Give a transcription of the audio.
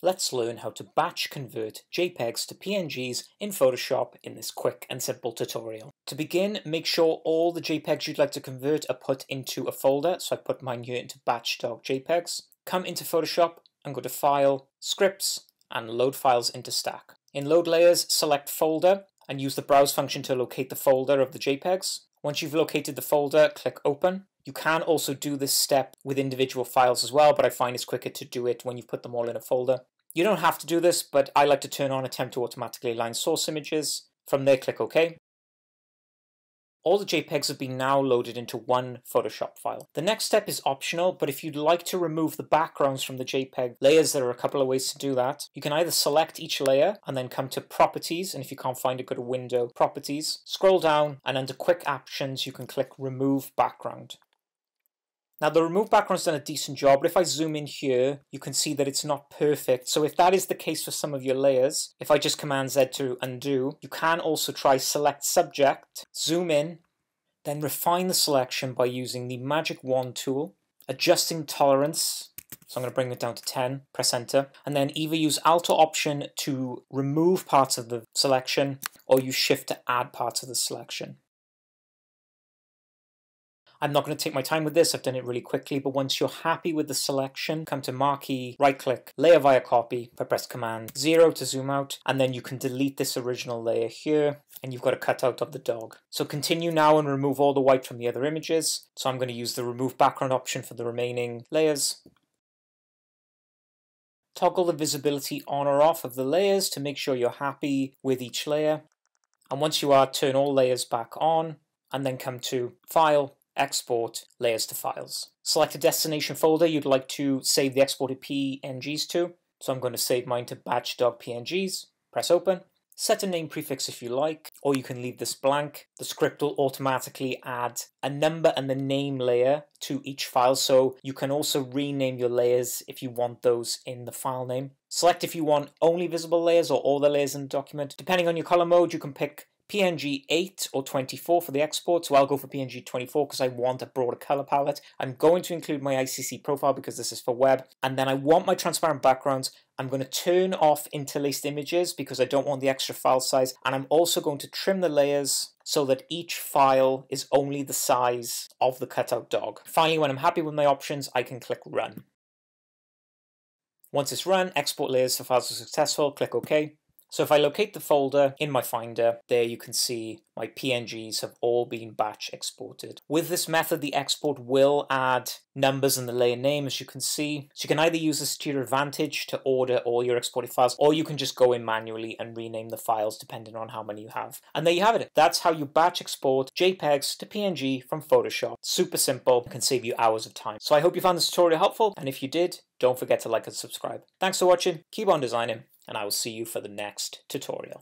Let's learn how to batch convert JPEGs to PNGs in Photoshop in this quick and simple tutorial. To begin, make sure all the JPEGs you'd like to convert are put into a folder. So I put mine here into batch.jpgs. Come into Photoshop and go to File, Scripts, and Load Files into Stack. In Load Layers, select Folder and use the Browse function to locate the folder of the JPEGs. Once you've located the folder, click Open. You can also do this step with individual files as well, but I find it's quicker to do it when you've put them all in a folder. You don't have to do this, but I like to turn on attempt to automatically align source images. From there, click OK. All the JPEGs have been now loaded into one Photoshop file. The next step is optional, but if you'd like to remove the backgrounds from the JPEG layers, there are a couple of ways to do that. You can either select each layer and then come to Properties, and if you can't find a good Window, Properties, scroll down, and under Quick Options, you can click Remove Background. Now the remove background's done a decent job, but if I zoom in here, you can see that it's not perfect. So if that is the case for some of your layers, if I just Command Z to undo, you can also try select subject, zoom in, then refine the selection by using the magic wand tool, adjusting tolerance, so I'm going to bring it down to 10, press enter, and then either use Alt or Option to remove parts of the selection, or use Shift to add parts of the selection. I'm not going to take my time with this, I've done it really quickly, but once you're happy with the selection, come to Marquee, right click, layer via copy, I press Command 0 to zoom out, and then you can delete this original layer here, and you've got a cutout of the dog. So continue now and remove all the white from the other images. So I'm going to use the remove background option for the remaining layers. Toggle the visibility on or off of the layers to make sure you're happy with each layer. And once you are, turn all layers back on, and then come to File, export layers to files. Select a destination folder you'd like to save the exported PNGs to. So I'm going to save mine to batch.pngs. Press open. Set a name prefix if you like, or you can leave this blank. The script will automatically add a number and the name layer to each file, so you can also rename your layers if you want those in the file name. Select if you want only visible layers or all the layers in the document. Depending on your color mode, you can pick PNG 8 or 24 for the export, so I'll go for PNG 24 because I want a broader color palette. I'm going to include my ICC profile because this is for web, and then I want my transparent backgrounds. I'm going to turn off interlaced images because I don't want the extra file size, and I'm also going to trim the layers so that each file is only the size of the cutout dog. Finally, when I'm happy with my options, I can click Run. Once it's run, export layers for files are successful, click OK. So if I locate the folder in my Finder, there you can see my PNGs have all been batch exported. With this method, the export will add numbers in the layer name, as you can see. So you can either use this to your advantage to order all your exported files, or you can just go in manually and rename the files depending on how many you have. And there you have it. That's how you batch export JPEGs to PNG from Photoshop. Super simple, can save you hours of time. So I hope you found this tutorial helpful, and if you did, don't forget to like and subscribe. Thanks for watching, keep on designing, and I will see you for the next tutorial.